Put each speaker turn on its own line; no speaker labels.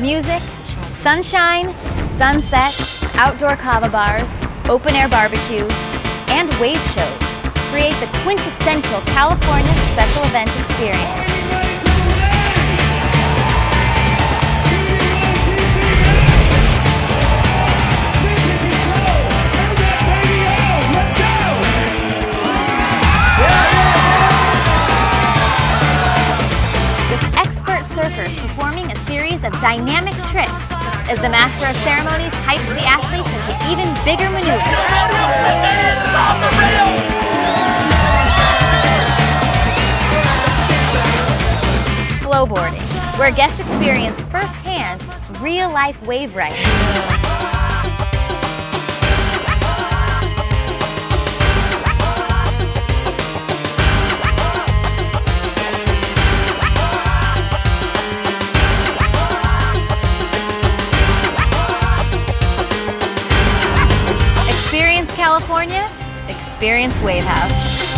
Music, sunshine, sunsets, outdoor kava bars, open air barbecues, and wave shows create the quintessential California special event experience. Surfers performing a series of dynamic tricks as the master of ceremonies hypes the athletes into even bigger maneuvers. Flowboarding, where guests experience firsthand real life wave riding. California, experience Wave House.